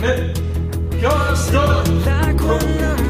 Just go. Like one